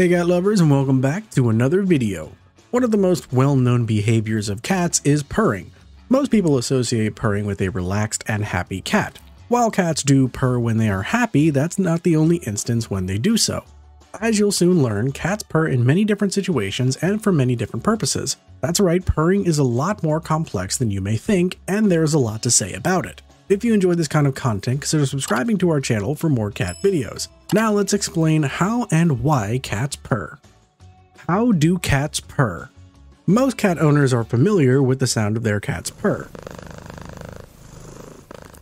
Hey cat lovers and welcome back to another video. One of the most well-known behaviors of cats is purring. Most people associate purring with a relaxed and happy cat. While cats do purr when they are happy, that's not the only instance when they do so. As you'll soon learn, cats purr in many different situations and for many different purposes. That's right, purring is a lot more complex than you may think, and there's a lot to say about it. If you enjoy this kind of content, consider subscribing to our channel for more cat videos. Now let's explain how and why cats purr. How do cats purr? Most cat owners are familiar with the sound of their cat's purr.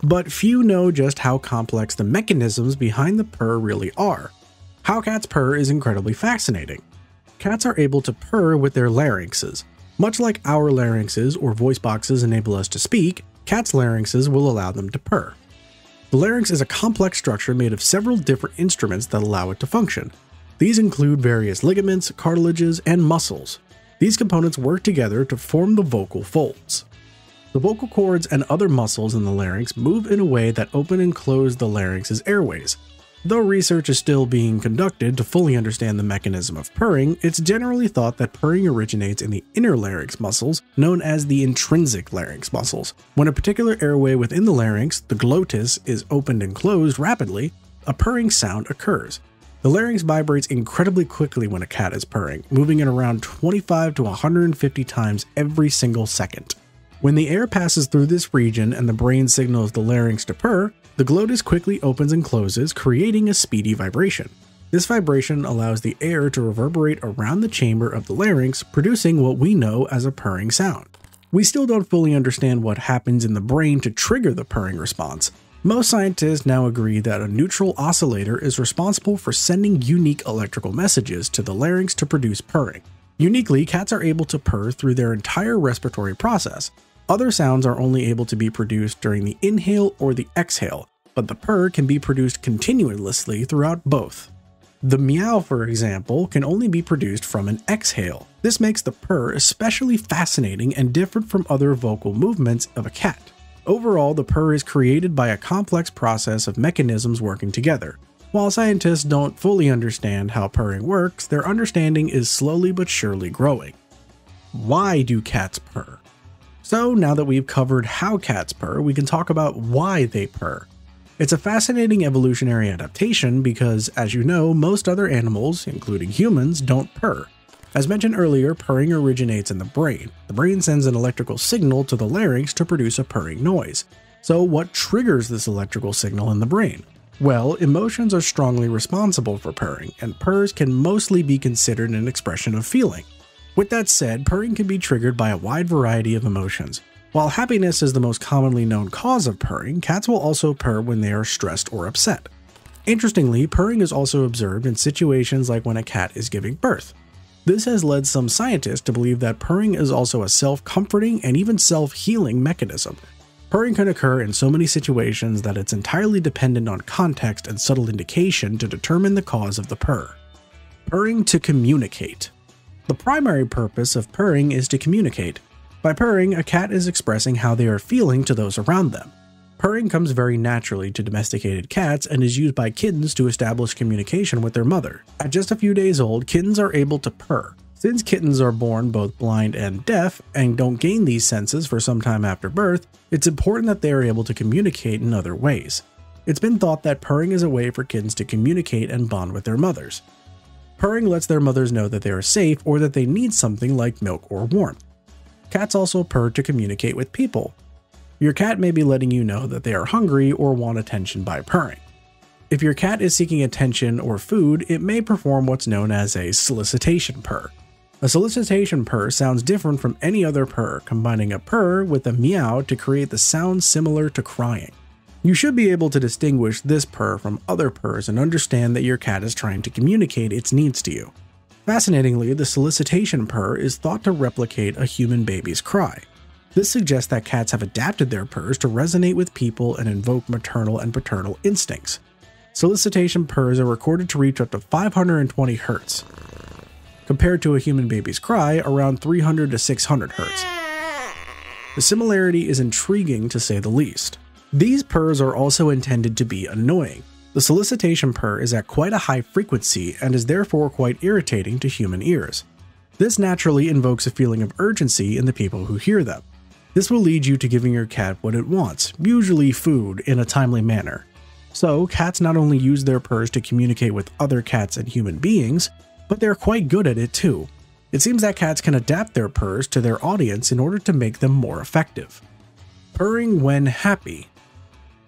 But few know just how complex the mechanisms behind the purr really are. How cats purr is incredibly fascinating. Cats are able to purr with their larynxes. Much like our larynxes or voice boxes enable us to speak, Cats' larynxes will allow them to purr. The larynx is a complex structure made of several different instruments that allow it to function. These include various ligaments, cartilages, and muscles. These components work together to form the vocal folds. The vocal cords and other muscles in the larynx move in a way that open and close the larynx's airways, Though research is still being conducted to fully understand the mechanism of purring, it's generally thought that purring originates in the inner larynx muscles, known as the intrinsic larynx muscles. When a particular airway within the larynx, the glottis, is opened and closed rapidly, a purring sound occurs. The larynx vibrates incredibly quickly when a cat is purring, moving at around 25 to 150 times every single second. When the air passes through this region and the brain signals the larynx to purr, the glottis quickly opens and closes, creating a speedy vibration. This vibration allows the air to reverberate around the chamber of the larynx, producing what we know as a purring sound. We still don't fully understand what happens in the brain to trigger the purring response. Most scientists now agree that a neural oscillator is responsible for sending unique electrical messages to the larynx to produce purring. Uniquely, cats are able to purr through their entire respiratory process, other sounds are only able to be produced during the inhale or the exhale, but the purr can be produced continuously throughout both. The meow, for example, can only be produced from an exhale. This makes the purr especially fascinating and different from other vocal movements of a cat. Overall, the purr is created by a complex process of mechanisms working together. While scientists don't fully understand how purring works, their understanding is slowly but surely growing. Why do cats purr? So now that we've covered how cats purr, we can talk about why they purr. It's a fascinating evolutionary adaptation because, as you know, most other animals, including humans, don't purr. As mentioned earlier, purring originates in the brain. The brain sends an electrical signal to the larynx to produce a purring noise. So, what triggers this electrical signal in the brain? Well, emotions are strongly responsible for purring, and purrs can mostly be considered an expression of feeling. With that said, purring can be triggered by a wide variety of emotions. While happiness is the most commonly known cause of purring, cats will also purr when they are stressed or upset. Interestingly, purring is also observed in situations like when a cat is giving birth. This has led some scientists to believe that purring is also a self comforting and even self healing mechanism. Purring can occur in so many situations that it's entirely dependent on context and subtle indication to determine the cause of the purr. Purring to communicate. The primary purpose of purring is to communicate. By purring, a cat is expressing how they are feeling to those around them. Purring comes very naturally to domesticated cats and is used by kittens to establish communication with their mother. At just a few days old, kittens are able to purr. Since kittens are born both blind and deaf and don't gain these senses for some time after birth, it's important that they are able to communicate in other ways. It's been thought that purring is a way for kittens to communicate and bond with their mothers. Purring lets their mothers know that they are safe or that they need something like milk or warmth. Cats also purr to communicate with people. Your cat may be letting you know that they are hungry or want attention by purring. If your cat is seeking attention or food, it may perform what's known as a solicitation purr. A solicitation purr sounds different from any other purr, combining a purr with a meow to create the sound similar to crying. You should be able to distinguish this purr from other purrs and understand that your cat is trying to communicate its needs to you. Fascinatingly, the solicitation purr is thought to replicate a human baby's cry. This suggests that cats have adapted their purrs to resonate with people and invoke maternal and paternal instincts. Solicitation purrs are recorded to reach up to 520 Hz, compared to a human baby's cry around 300 to 600 Hz. The similarity is intriguing to say the least. These purrs are also intended to be annoying. The solicitation purr is at quite a high frequency and is therefore quite irritating to human ears. This naturally invokes a feeling of urgency in the people who hear them. This will lead you to giving your cat what it wants, usually food, in a timely manner. So, cats not only use their purrs to communicate with other cats and human beings, but they're quite good at it too. It seems that cats can adapt their purrs to their audience in order to make them more effective. Purring when happy.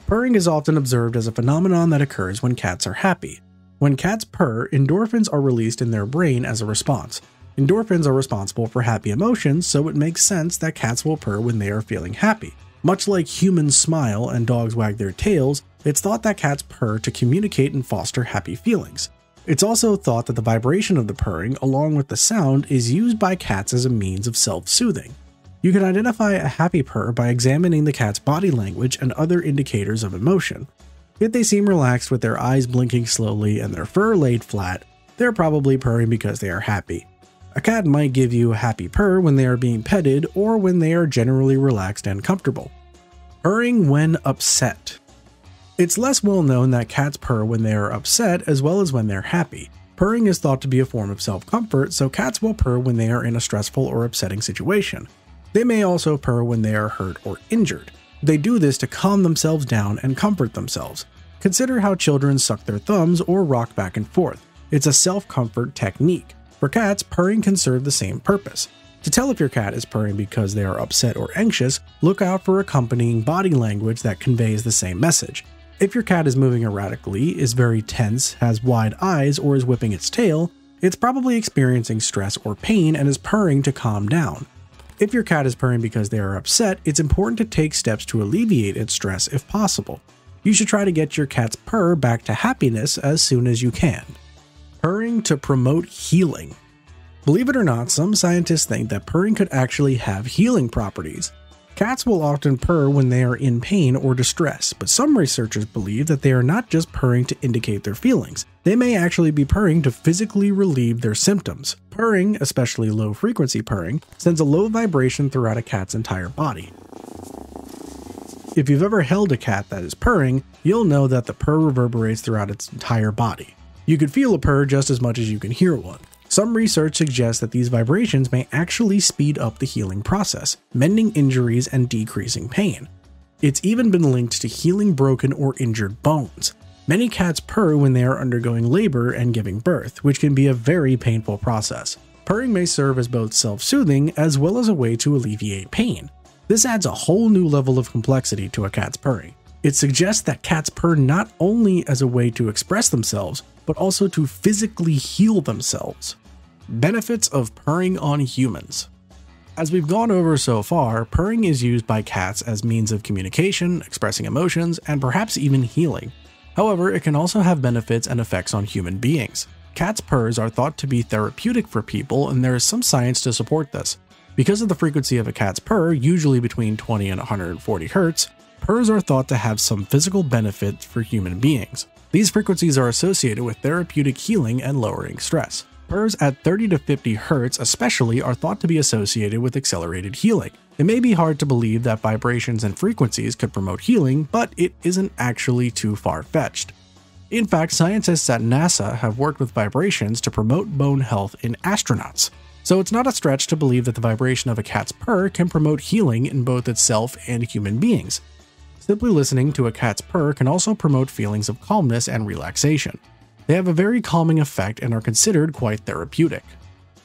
Purring is often observed as a phenomenon that occurs when cats are happy. When cats purr, endorphins are released in their brain as a response. Endorphins are responsible for happy emotions, so it makes sense that cats will purr when they are feeling happy. Much like humans smile and dogs wag their tails, it's thought that cats purr to communicate and foster happy feelings. It's also thought that the vibration of the purring, along with the sound, is used by cats as a means of self soothing. You can identify a happy purr by examining the cat's body language and other indicators of emotion. If they seem relaxed with their eyes blinking slowly and their fur laid flat, they're probably purring because they are happy. A cat might give you a happy purr when they are being petted or when they are generally relaxed and comfortable. Purring when upset. It's less well known that cats purr when they are upset as well as when they're happy. Purring is thought to be a form of self comfort, so cats will purr when they are in a stressful or upsetting situation. They may also purr when they are hurt or injured. They do this to calm themselves down and comfort themselves. Consider how children suck their thumbs or rock back and forth. It's a self comfort technique. For cats, purring can serve the same purpose. To tell if your cat is purring because they are upset or anxious, look out for accompanying body language that conveys the same message. If your cat is moving erratically, is very tense, has wide eyes, or is whipping its tail, it's probably experiencing stress or pain and is purring to calm down. If your cat is purring because they are upset, it's important to take steps to alleviate its stress if possible. You should try to get your cat's purr back to happiness as soon as you can. Purring to promote healing. Believe it or not, some scientists think that purring could actually have healing properties. Cats will often purr when they are in pain or distress, but some researchers believe that they are not just purring to indicate their feelings. They may actually be purring to physically relieve their symptoms. Purring, especially low frequency purring, sends a low vibration throughout a cat's entire body. If you've ever held a cat that is purring, you'll know that the purr reverberates throughout its entire body. You could feel a purr just as much as you can hear one. Some research suggests that these vibrations may actually speed up the healing process, mending injuries and decreasing pain. It's even been linked to healing broken or injured bones. Many cats purr when they are undergoing labor and giving birth, which can be a very painful process. Purring may serve as both self soothing as well as a way to alleviate pain. This adds a whole new level of complexity to a cat's purring. It suggests that cats purr not only as a way to express themselves, but also to physically heal themselves. Benefits of purring on humans. As we've gone over so far, purring is used by cats as means of communication, expressing emotions, and perhaps even healing. However, it can also have benefits and effects on human beings. Cats' purrs are thought to be therapeutic for people, and there is some science to support this. Because of the frequency of a cat's purr, usually between 20 and 140 Hz, purrs are thought to have some physical benefits for human beings. These frequencies are associated with therapeutic healing and lowering stress. Purrs at 30 to 50 Hz especially are thought to be associated with accelerated healing. It may be hard to believe that vibrations and frequencies could promote healing, but it isn't actually too far-fetched. In fact, scientists at NASA have worked with vibrations to promote bone health in astronauts. So it's not a stretch to believe that the vibration of a cat's purr can promote healing in both itself and human beings. Simply listening to a cat's purr can also promote feelings of calmness and relaxation. They have a very calming effect and are considered quite therapeutic.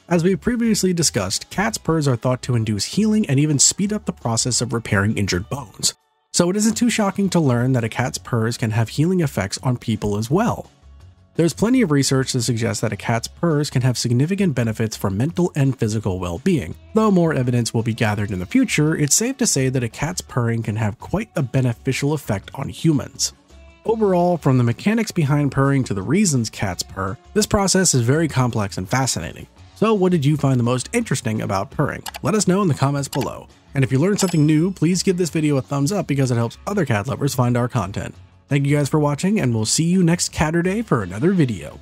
As we previously discussed, cat's purrs are thought to induce healing and even speed up the process of repairing injured bones. So it isn't too shocking to learn that a cat's purrs can have healing effects on people as well. There's plenty of research to suggest that a cat's purrs can have significant benefits for mental and physical well being. Though more evidence will be gathered in the future, it's safe to say that a cat's purring can have quite a beneficial effect on humans. Overall, from the mechanics behind purring to the reasons cats purr, this process is very complex and fascinating. So, what did you find the most interesting about purring? Let us know in the comments below. And if you learned something new, please give this video a thumbs up because it helps other cat lovers find our content. Thank you guys for watching, and we'll see you next Catterday for another video.